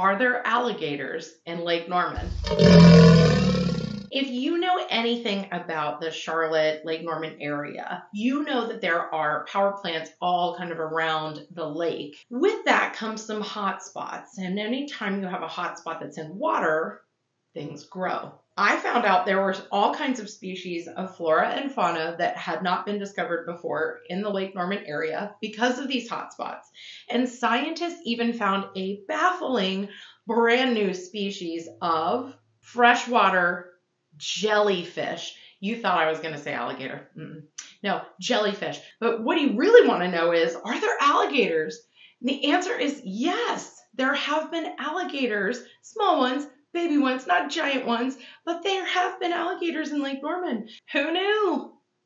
Are there alligators in Lake Norman? If you know anything about the Charlotte, Lake Norman area, you know that there are power plants all kind of around the lake. With that comes some hot spots. And anytime you have a hot spot that's in water, things grow. I found out there were all kinds of species of flora and fauna that had not been discovered before in the Lake Norman area because of these hotspots. And scientists even found a baffling brand new species of freshwater jellyfish. You thought I was going to say alligator. Mm-mm. No, jellyfish. But what you really want to know is are there alligators? And the answer is yes. There have been alligators, small ones, baby ones, not giant ones, but there have been alligators in Lake Norman. Who knew?